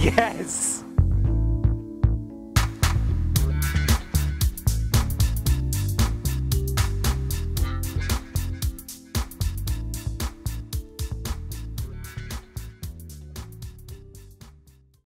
Yes!